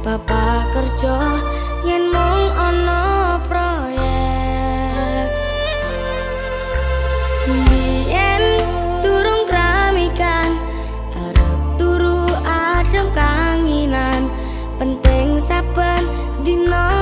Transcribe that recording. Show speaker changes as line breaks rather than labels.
Bapak kerja yen mung ana proyek. Yen durung kramikan arep turu adem kanginan. Penting saben dina